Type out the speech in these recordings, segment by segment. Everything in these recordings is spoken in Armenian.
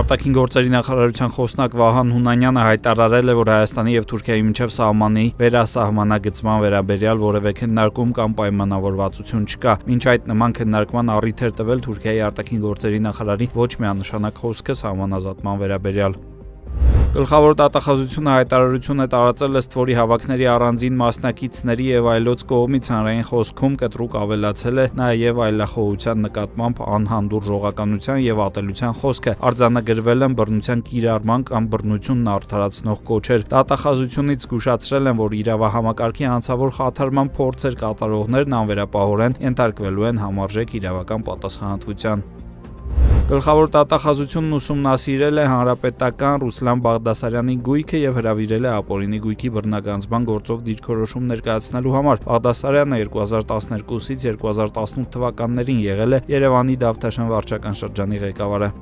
արտաքին գործերի նախարարության խոսնակ Վահան Հունանյանը հայտարարել է, որ Հայաստանի եւ Թուրքիայի միջև սահմանի վերասահմանագծման վերաբերյալ որևէ քննարկում կամ պայմանավորվածություն չկա։ Մինչ այդ նման քննարկման առիթ էր տվել Թուրքիայի արտաքին գործերի նախարարի ոչ միանշանակ խոսքը սահմանազատման վերաբերյալ։ Գլխավոր դատախազությունը հայտարարություն է տարածել ըստ որի հավաքների առանձին մասնակիցների եւ այլոց կողմից հանրային խոսքում կտրուկ ավելացել է նաեւ այլախոհության նկատմամբ անհանդուր ժողականության եւ ատելության խոսքը արձանագրվել են բռնության կիրառման կամ բռնությունն արդարացնող կոչեր դատախազությունից զգուշացրել են որ իրավահամակարգի անցավոր խաթարման փորձեր կատարողներն անվերապահորեն ենթարկվելու են համարժեք իրավական պատասխանատվության Գլխավոր դատախազությունն ուսումնասիրել է հանրապետական Ռուսլան Բաղդասարյանի գույքը եւ հրավիրել է ապօրինի գույքի բռնագանձման գործով դիրքորոշում ներկայացնելու համար։ Բաղդասարյանը 2012-ից 2018 թվականներին եղել է Երևանի Դավթաշեն վարչական շրջանի ղեկավարը։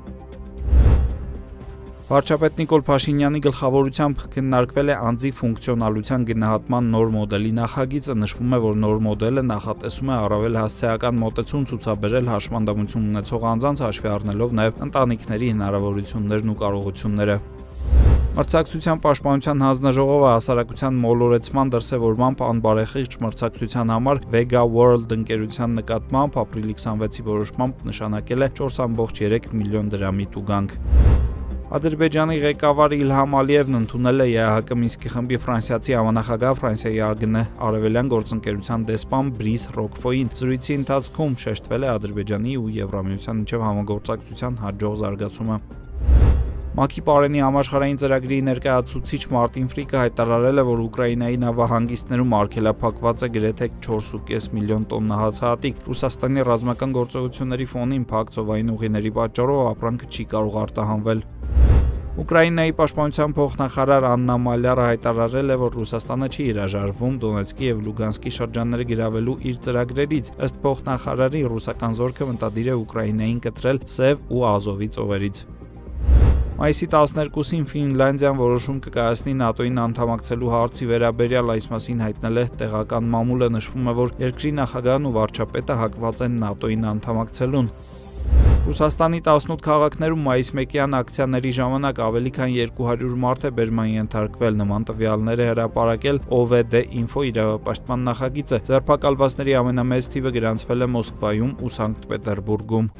Վարչապետ Նիկոլ Փաշինյանի գլխավորությամբ քննարկվել է անձի ֆունկցիոնալության գնահատման նոր մոդելի նախագիծը։ Նշվում է, որ նոր մոդելը նախատեսում է առավել հասցեական մոտեցում ցուցաբերել հաշմանդամություն ունեցող անձանց հաշվի առնելով նաև ընտանիքների հնարավորություններն ու կարողությունները։ Մրցակցության պաշտպանության հանձնաժողովը հասարակության մոլորեցման դրսևորմամբ անբարեխիղճ մրցակցության համար Vega World ընկերության նկատմամբ ապրիլի 26-ի որոշմամբ նշանակել է 4.3 միլիոն դրամի տուգանք։ Ադրբեջանի ղեկավար Իլհամ Ալիևն ընդունել է ԵԱՀԿ Մինսկի խմբի ֆրանսիացի համանախագահ Ֆրանսիայի ԱԳՆ արևելյան գործընկերության դեսպան Բրիս Ռոկֆոին։ Զրույցի ընթացքում շեշտվել է Ադրբեջանի ու Եվրամիության միջև համագործակցության հաջող զարգացումը։ ՄԱԿ-ի Պարենի համաշխարհային ծրագրի ներկայացուցիչ Մարտին Ֆրիկը հայտարարել է, որ Ուկրաինայի նավահանգիստներում արգելափակված է գրեթե 4.5 միլիոն տոննա հացահատիկ։ Ռուսաստանի ռազմական գործողությունների ֆոնին փակ ծովային ուղիների պատճառով ապրանքը չի կարող արտահանվել։ Ուկրաինայի պաշտպանության փոխնախարար Աննա Մալյարը հայտարարել է, որ Ռուսաստանը չի հրաժարվում Դոնեցկի եւ Լուգանսկի շրջանները գրավելու իր ծրագրերից։ Ըստ փոխնախարարի ռուսական զորքը մտադիր է Ուկրաինային կտրել Սև ու Ազովի ծովերից։ Մայիսի 12-ին Ֆինլանդիան որոշում կկայացնի ՆԱՏՕ-ին անդամակցելու հարցի վերաբերյալ այս մասին հայտնել է տեղական մամուլը նշվում է, որ երկրի նախագահն ու վարչապետը հակված են ՆԱՏՕ-ին անդամակցելուն։ Ռուսաստանի 18 քաղաքներում մայիս 1-յան ակցիաների ժամանակ ավելի քան 200 մարդ է բերման ենթարկվել նման տվյալներ է հրապարակել OVD Info իրավապաշտպան նախագիծը։ Ձերբակալվածների ամենամեծ թիվը գրանցվել է Մոսկվայում ու Սանկտ Պետերբուրգում։